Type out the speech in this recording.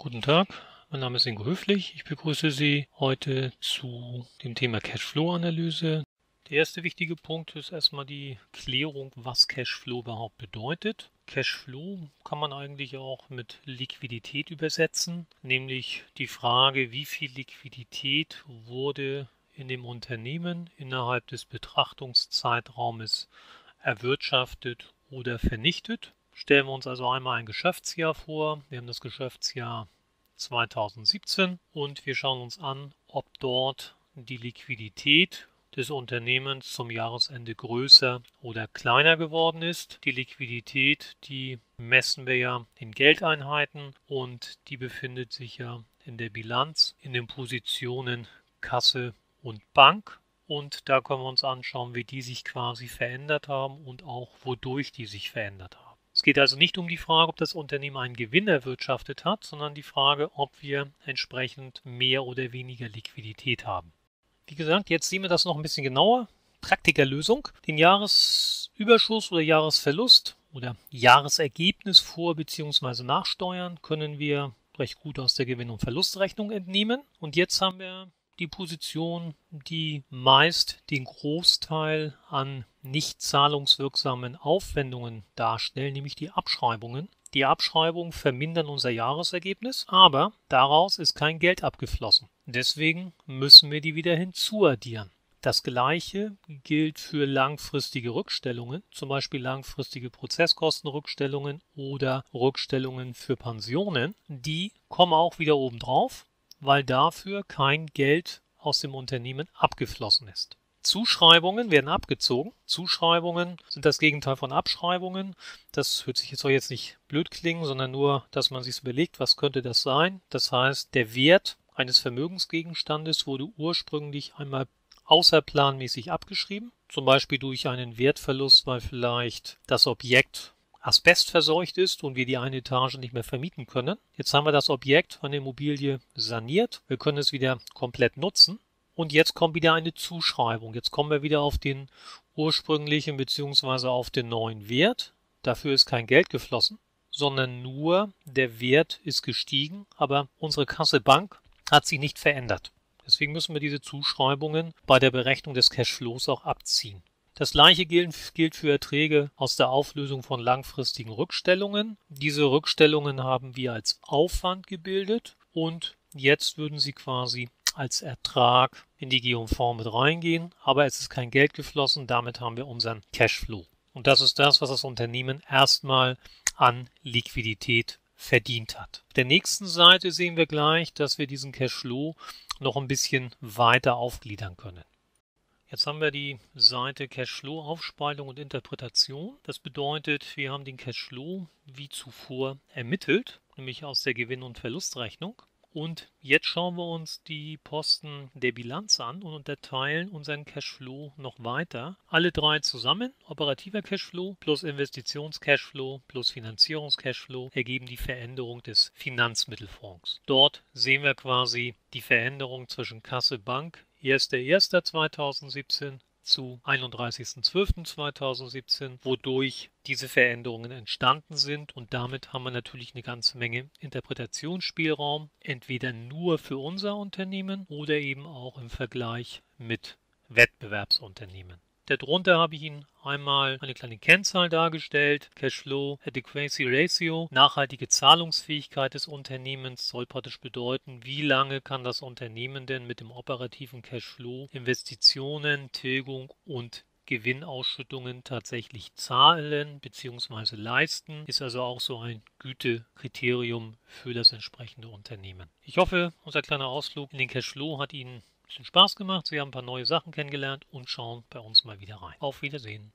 Guten Tag, mein Name ist Ingo Höflich. Ich begrüße Sie heute zu dem Thema Cashflow-Analyse. Der erste wichtige Punkt ist erstmal die Klärung, was Cashflow überhaupt bedeutet. Cashflow kann man eigentlich auch mit Liquidität übersetzen, nämlich die Frage, wie viel Liquidität wurde in dem Unternehmen innerhalb des Betrachtungszeitraumes erwirtschaftet oder vernichtet. Stellen wir uns also einmal ein Geschäftsjahr vor. Wir haben das Geschäftsjahr 2017 und wir schauen uns an, ob dort die Liquidität des Unternehmens zum Jahresende größer oder kleiner geworden ist. Die Liquidität, die messen wir ja in Geldeinheiten und die befindet sich ja in der Bilanz in den Positionen Kasse und Bank. Und da können wir uns anschauen, wie die sich quasi verändert haben und auch wodurch die sich verändert haben. Es geht also nicht um die Frage, ob das Unternehmen einen Gewinn erwirtschaftet hat, sondern die Frage, ob wir entsprechend mehr oder weniger Liquidität haben. Wie gesagt, jetzt sehen wir das noch ein bisschen genauer. Praktikerlösung. Den Jahresüberschuss oder Jahresverlust oder Jahresergebnis vor bzw. nachsteuern können wir recht gut aus der Gewinn- und Verlustrechnung entnehmen. Und jetzt haben wir die Position, die meist den Großteil an nicht zahlungswirksamen Aufwendungen darstellen, nämlich die Abschreibungen. Die Abschreibungen vermindern unser Jahresergebnis, aber daraus ist kein Geld abgeflossen. Deswegen müssen wir die wieder hinzuaddieren. Das gleiche gilt für langfristige Rückstellungen, zum Beispiel langfristige Prozesskostenrückstellungen oder Rückstellungen für Pensionen. Die kommen auch wieder oben drauf, weil dafür kein Geld aus dem Unternehmen abgeflossen ist. Zuschreibungen werden abgezogen. Zuschreibungen sind das Gegenteil von Abschreibungen. Das hört sich jetzt auch jetzt nicht blöd klingen, sondern nur, dass man sich überlegt, was könnte das sein. Das heißt, der Wert eines Vermögensgegenstandes wurde ursprünglich einmal außerplanmäßig abgeschrieben, zum Beispiel durch einen Wertverlust, weil vielleicht das Objekt asbestverseucht ist und wir die eine Etage nicht mehr vermieten können. Jetzt haben wir das Objekt, eine Immobilie saniert. Wir können es wieder komplett nutzen. Und jetzt kommt wieder eine Zuschreibung. Jetzt kommen wir wieder auf den ursprünglichen bzw. auf den neuen Wert. Dafür ist kein Geld geflossen, sondern nur der Wert ist gestiegen, aber unsere Kasse Bank hat sich nicht verändert. Deswegen müssen wir diese Zuschreibungen bei der Berechnung des Cashflows auch abziehen. Das gleiche gilt, für Erträge aus der Auflösung von langfristigen Rückstellungen. Diese Rückstellungen haben wir als Aufwand gebildet und jetzt würden sie quasi als Ertrag in die GV mit reingehen, aber es ist kein Geld geflossen, damit haben wir unseren Cashflow. Und das ist das, was das Unternehmen erstmal an Liquidität verdient hat. Auf der nächsten Seite sehen wir gleich, dass wir diesen Cashflow noch ein bisschen weiter aufgliedern können. Jetzt haben wir die Seite Cashflow Aufspaltung und Interpretation. Das bedeutet, wir haben den Cashflow wie zuvor ermittelt, nämlich aus der Gewinn- und Verlustrechnung. Und jetzt schauen wir uns die Posten der Bilanz an und unterteilen unseren Cashflow noch weiter. Alle drei zusammen, operativer Cashflow plus Investitions-Cashflow plus Finanzierungs-Cashflow, ergeben die Veränderung des Finanzmittelfonds. Dort sehen wir quasi die Veränderung zwischen Kasse Bank 1.1.2017 zu 31.12.2017, wodurch diese Veränderungen entstanden sind und damit haben wir natürlich eine ganze Menge Interpretationsspielraum, entweder nur für unser Unternehmen oder eben auch im Vergleich mit Wettbewerbsunternehmen. Darunter habe ich Ihnen einmal eine kleine Kennzahl dargestellt, Cashflow Adequacy Ratio. Nachhaltige Zahlungsfähigkeit des Unternehmens soll praktisch bedeuten, wie lange kann das Unternehmen denn mit dem operativen Cashflow Investitionen, Tilgung und Gewinnausschüttungen tatsächlich zahlen bzw. leisten, ist also auch so ein Gütekriterium für das entsprechende Unternehmen. Ich hoffe, unser kleiner Ausflug in den Cashflow hat Ihnen bisschen Spaß gemacht. Sie haben ein paar neue Sachen kennengelernt und schauen bei uns mal wieder rein. Auf Wiedersehen.